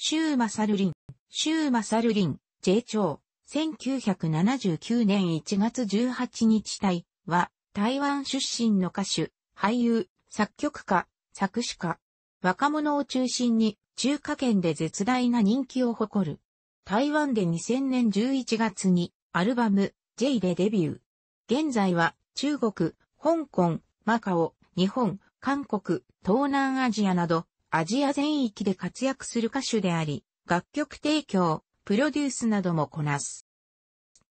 シューマサルリン、シューマサルリン、J 長、1979年1月18日隊は、台湾出身の歌手、俳優、作曲家、作詞家。若者を中心に中華圏で絶大な人気を誇る。台湾で2000年11月にアルバム J でデビュー。現在は中国、香港、マカオ、日本、韓国、東南アジアなどアジア全域で活躍する歌手であり、楽曲提供、プロデュースなどもこなす。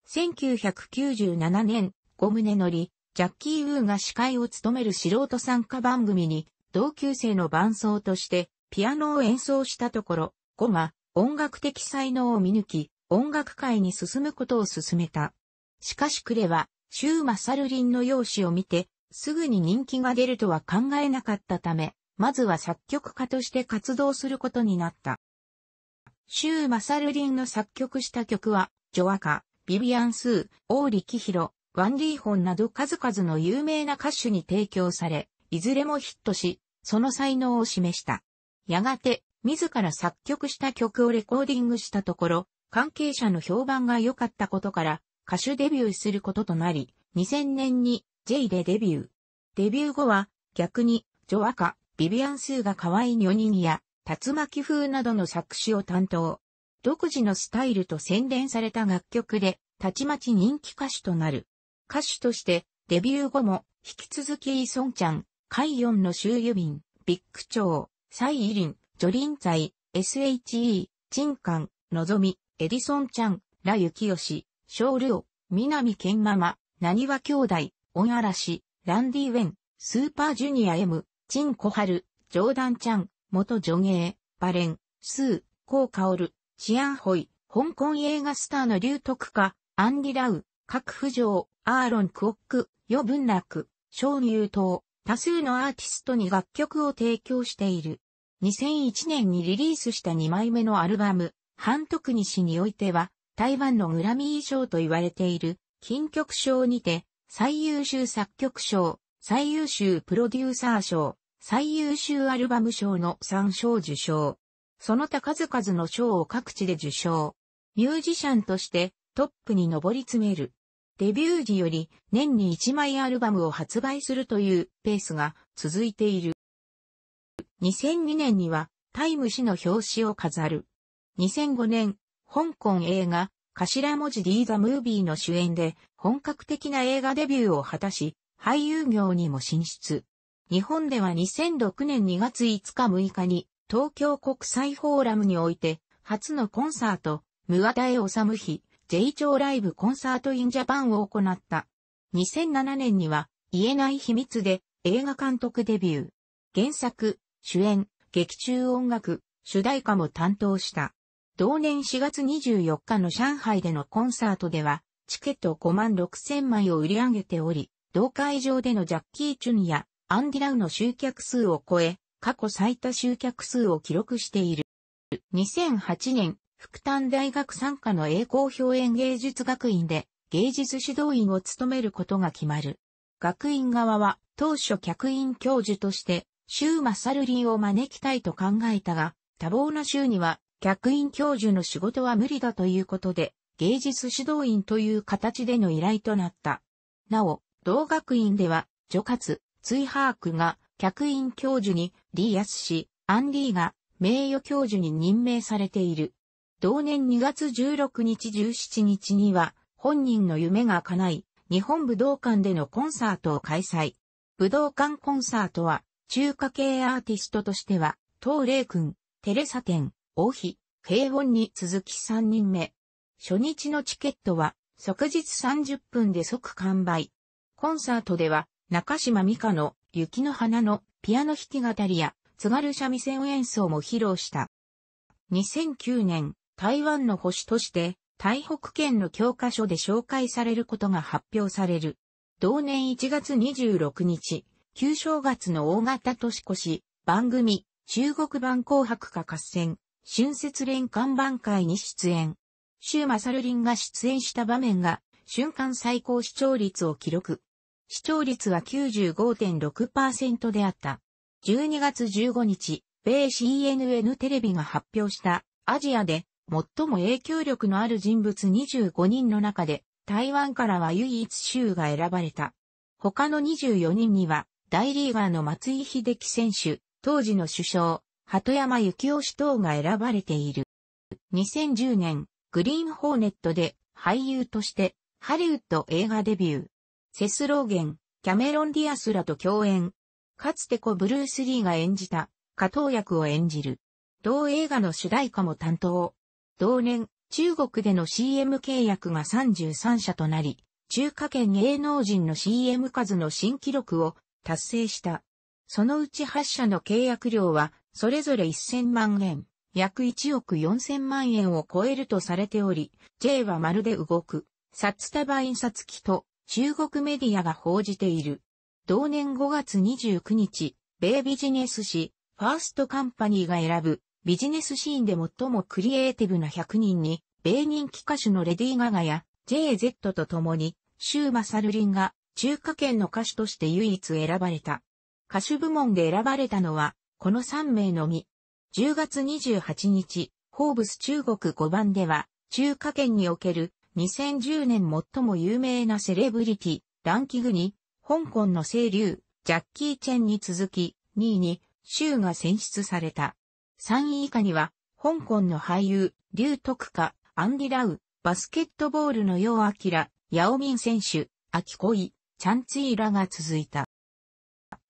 1997年、ゴムネノリ、ジャッキー・ウーが司会を務める素人参加番組に、同級生の伴奏としてピアノを演奏したところ、ゴが音楽的才能を見抜き、音楽界に進むことを進めた。しかしクレは、シューマサルリンの容姿を見て、すぐに人気が出るとは考えなかったため、まずは作曲家として活動することになった。シューマサルリンの作曲した曲は、ジョアカ、ビビアン・スー、オーリキヒロ、ワン・リーホンなど数々の有名な歌手に提供され、いずれもヒットし、その才能を示した。やがて、自ら作曲した曲をレコーディングしたところ、関係者の評判が良かったことから、歌手デビューすることとなり、2000年に J でデビュー。デビュー後は、逆に、ジョアカ、ビビアン・スーが可愛いニョニニや、竜巻風などの作詞を担当。独自のスタイルと洗練された楽曲で、たちまち人気歌手となる。歌手として、デビュー後も、引き続きイソンちゃん、カイヨンの周ユビン、ビッグチョウ、サイイリン、ジョリンザイ、SHE、チンカン、のぞみ、エディソンちゃん、ラユキヨシ、ショールオ、南ケンママ、ナニワ兄弟、オンアラシ、ランディウェン、スーパージュニア M、チンコハル、ジョーダンちゃん、元女芸、バレン、スー、コウカオル、シアンホイ、香港映画スターの劉徳家、アンディラウ、各浮上、アーロン・クオック、ヨブンナク、小乳島、多数のアーティストに楽曲を提供している。2001年にリリースした2枚目のアルバム、ハントクニ氏においては、台湾のグラミー賞と言われている、金曲賞にて、最優秀作曲賞、最優秀プロデューサー賞、最優秀アルバム賞の3賞受賞。その他数々の賞を各地で受賞。ミュージシャンとしてトップに上り詰める。デビュー時より年に1枚アルバムを発売するというペースが続いている。2002年にはタイム誌の表紙を飾る。2005年、香港映画頭文字 D ザ・ムービーの主演で本格的な映画デビューを果たし、俳優業にも進出。日本では2006年2月5日6日に東京国際フォーラムにおいて初のコンサート、ムアダエオサムヒ、J 超ライブコンサートインジャパンを行った。2007年には言えない秘密で映画監督デビュー。原作、主演、劇中音楽、主題歌も担当した。同年4月24日の上海でのコンサートでは、チケット5万6千枚を売り上げており、同会場でのジャッキー・チュンやアンディラウの集客数を超え、過去最多集客数を記録している。2008年、福丹大学参加の栄光表演芸術学院で芸術指導員を務めることが決まる。学院側は当初客員教授としてシューマサルリンを招きたいと考えたが、多忙な州には客員教授の仕事は無理だということで、芸術指導員という形での依頼となった。なお、同学院では、助活、追把握が客員教授にリーヤス氏、アンリーが名誉教授に任命されている。同年2月16日17日には、本人の夢が叶い、日本武道館でのコンサートを開催。武道館コンサートは、中華系アーティストとしては、東霊君、テレサ店、王妃、平凡に続き3人目。初日のチケットは、即日30分で即完売。コンサートでは、中島美香の雪の花のピアノ弾き語りや津軽三味線演奏も披露した。2009年、台湾の星として、台北県の教科書で紹介されることが発表される。同年1月26日、旧正月の大型年越し、番組、中国版紅白歌合戦、春節連看板会に出演。シューマサルリンが出演した場面が、瞬間最高視聴率を記録。視聴率は95.6%であった。12月15日、米 CNN テレビが発表したアジアで最も影響力のある人物25人の中で、台湾からは唯一州が選ばれた。他の24人には、大リーガーの松井秀樹選手、当時の首相、鳩山幸夫氏等が選ばれている。2010年、グリーンホーネットで俳優としてハリウッド映画デビュー。セスローゲン、キャメロン・ディアスらと共演。かつて故ブルース・リーが演じた、加藤役を演じる。同映画の主題歌も担当。同年、中国での CM 契約が33社となり、中華圏芸能人の CM 数の新記録を達成した。そのうち8社の契約料は、それぞれ1000万円、約1億4000万円を超えるとされており、J はまるで動く、札束印刷機と中国メディアが報じている。同年5月29日、米ビジネス誌、ファーストカンパニーが選ぶ、ビジネスシーンで最もクリエイティブな100人に、米人気歌手のレディー・ガガや JZ と共に、シューマサルリンが中華圏の歌手として唯一選ばれた。歌手部門で選ばれたのは、この3名のみ。10月28日、ホーブス中国5番では、中華圏における2010年最も有名なセレブリティ、ランキングに、香港の清流、ジャッキー・チェンに続き、2位に、州が選出された。3位以下には、香港の俳優、劉徳華、アンディ・ラウ、バスケットボールの楊明、ヤオミン選手、アキコイ、チャンツイらが続いた。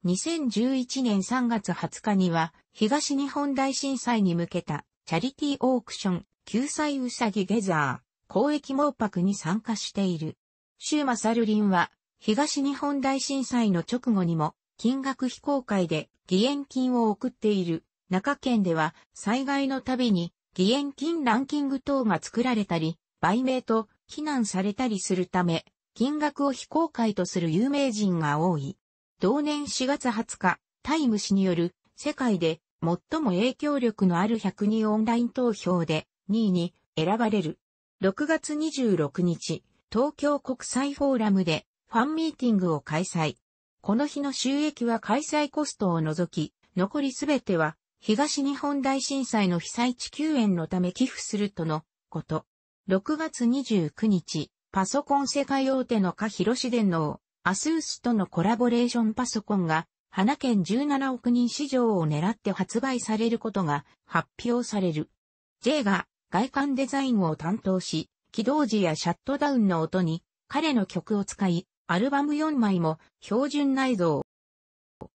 2011年3月20日には、東日本大震災に向けた、チャリティーオークション、救済うさぎゲザーー、公益盲白に参加している。シューマサルリンは、東日本大震災の直後にも、金額非公開で義援金を送っている。中県では、災害のたびに、義援金ランキング等が作られたり、売名と非難されたりするため、金額を非公開とする有名人が多い。同年4月20日、タイム誌による世界で最も影響力のある100人オンライン投票で2位に選ばれる。6月26日、東京国際フォーラムでファンミーティングを開催。この日の収益は開催コストを除き、残りすべては東日本大震災の被災地救援のため寄付するとのこと。6月29日、パソコン世界大手のカヒロシ電脳、アスースとのコラボレーションパソコンが、花県17億人市場を狙って発売されることが発表される。J が外観デザインを担当し、起動時やシャットダウンの音に彼の曲を使い、アルバム4枚も標準内蔵。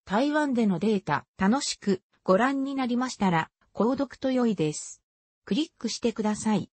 台湾でのデータ楽しくご覧になりましたら、購読と良いです。クリックしてください。